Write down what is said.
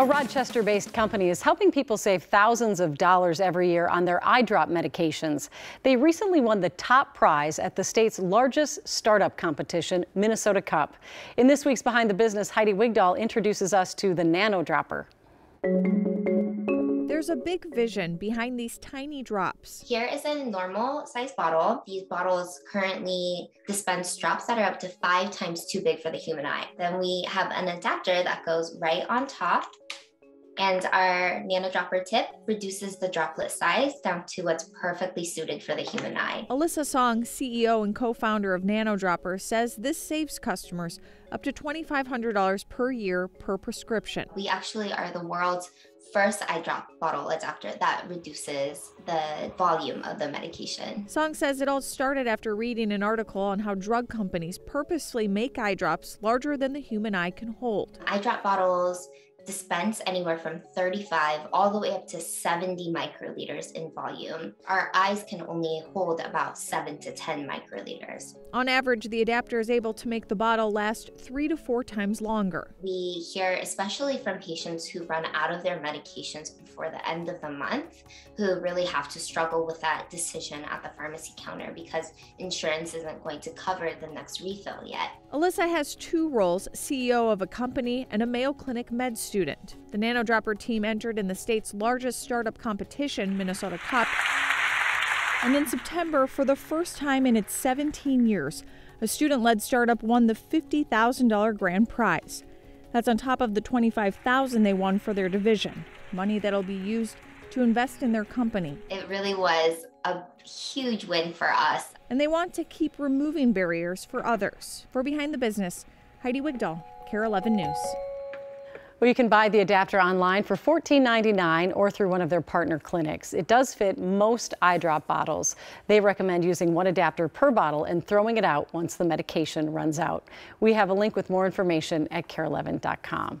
A Rochester based company is helping people save thousands of dollars every year on their eye drop medications. They recently won the top prize at the state's largest startup competition, Minnesota Cup. In this week's Behind the Business, Heidi Wigdahl introduces us to the Nanodropper. There's a big vision behind these tiny drops. Here is a normal size bottle. These bottles currently dispense drops that are up to five times too big for the human eye. Then we have an adapter that goes right on top and our nano dropper tip reduces the droplet size down to what's perfectly suited for the human eye. Allisa Song, CEO and co founder of Nanodropper, says this saves customers up to $2,500 per year per prescription. We actually are the world's first eye drop bottle adapter that reduces the volume of the medication. Song says it all started after reading an article on how drug companies purposely make eye drops larger than the human eye can hold. Eye drop bottles dispense anywhere from 35 all the way up to 70 microliters in volume. Our eyes can only hold about 7 to 10 microliters. On average, the adapter is able to make the bottle last three to four times longer. We hear, especially from patients who run out of their medications before the end of the month, who really have to struggle with that decision at the pharmacy counter because insurance isn't going to cover the next refill yet. Allisa has two roles CEO of a company and a Mayo Clinic med student. The NanoDropper team entered in the state's largest startup competition, Minnesota Cup. And in September, for the first time in its 17 years, a student led startup won the $50,000 grand prize. That's on top of the 25,000 they won for their division, money that'll be used to invest in their company. It really was a huge win for us. And they want to keep removing barriers for others. For Behind the Business, Heidi Wigdahl, KARE 11 News. Well, you can buy the adapter online for $14.99 or through one of their partner clinics. It does fit most eye drop bottles. They recommend using one adapter per bottle and throwing it out once the medication runs out. We have a link with more information at kare11.com.